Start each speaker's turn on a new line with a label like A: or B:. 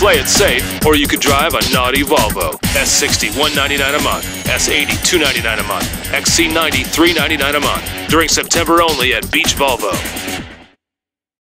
A: play it safe, or you could drive a naughty Volvo. S60 199 a month, S80 299 a month, XC90 399 a month. During September only at Beach Volvo.